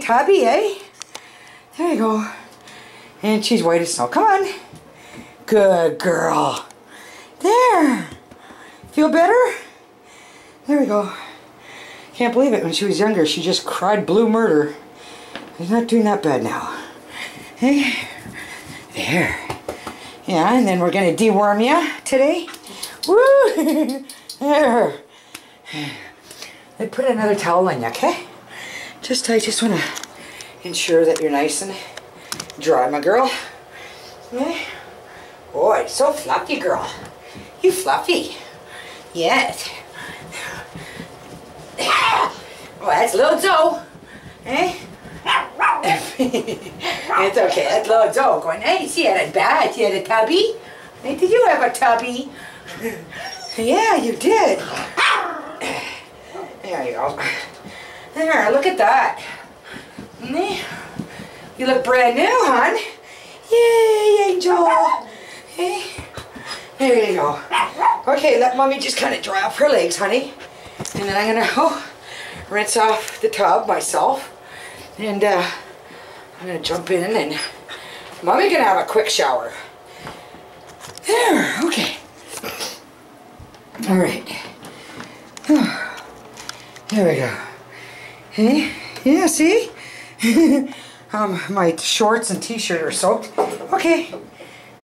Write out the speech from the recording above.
Tubby, eh? There you go. And she's white as snow. Come on. Good girl. There. Feel better? There we go. Can't believe it. When she was younger, she just cried blue murder. She's not doing that bad now. Hey? There. Yeah, and then we're going to deworm you today. Woo! there. I put another towel on you, okay? Just, I just want to ensure that you're nice and dry, my girl. Okay? Boy, so fluffy, girl. You fluffy. Yes. Well, that's little Joe. Eh? it's okay. That's little Joe going, hey, she had a bad. She had a tubby. Hey, did you have a tubby? yeah, you did. There you go. There, look at that. You look brand new, hon. Yay, Angel. Hey. There you go. Okay, let mommy just kind of dry off her legs, honey. And then I'm gonna oh, rinse off the tub myself. And uh, I'm gonna jump in and mommy gonna have a quick shower. There, okay. All right. There we go. Hey, yeah, see? um, my shorts and t-shirt are soaked. Okay,